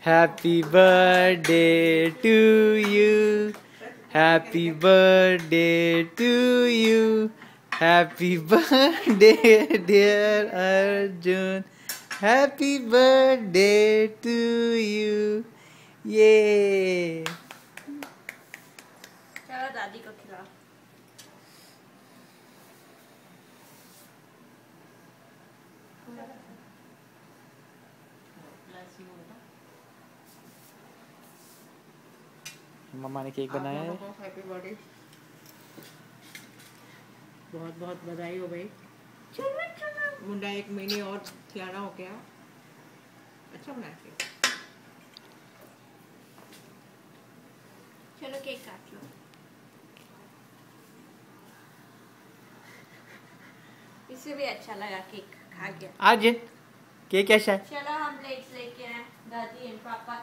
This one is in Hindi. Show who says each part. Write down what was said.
Speaker 1: Happy birthday to you. Happy birthday to you. Happy birthday, dear Arjun. Happy birthday to you. Yay!
Speaker 2: चलो दादी को खिलाओ
Speaker 1: मम्मा ने केक बनाया है।
Speaker 3: बहुत बहुत बधाई हो भाई। मुंडा एक महीने और खिलाना हो गया। अच्छा बनाया केक।
Speaker 2: चलो केक काट लो। इसे भी अच्छा लगा केक खा गया
Speaker 1: आज केक कैसा है?
Speaker 2: चलो हम प्लेट्स लेके आए। दादी एंड पापा।